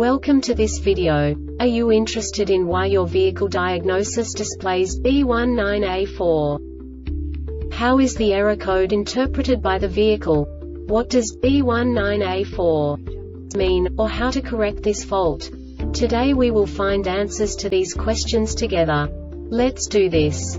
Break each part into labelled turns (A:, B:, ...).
A: Welcome to this video. Are you interested in why your vehicle diagnosis displays B19A4? How is the error code interpreted by the vehicle? What does B19A4 mean, or how to correct this fault? Today we will find answers to these questions together. Let's do this.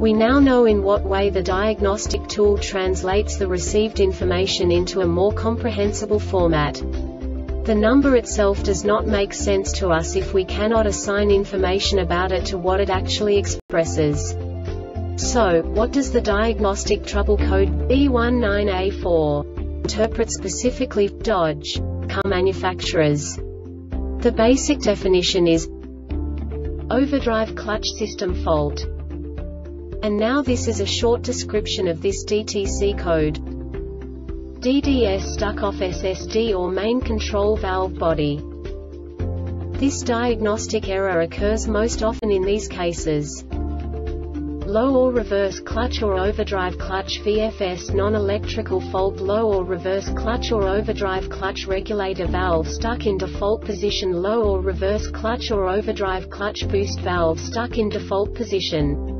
A: We now know in what way the diagnostic tool translates the received information into a more comprehensible format. The number itself does not make sense to us if we cannot assign information about it to what it actually expresses. So, what does the diagnostic trouble code B19A4 interpret specifically Dodge car manufacturers? The basic definition is overdrive clutch system fault. And now this is a short description of this DTC code. DDS stuck off SSD or main control valve body. This diagnostic error occurs most often in these cases. Low or reverse clutch or overdrive clutch VFS non-electrical fault Low or reverse clutch or overdrive clutch regulator valve stuck in default position Low or reverse clutch or overdrive clutch boost valve stuck in default position.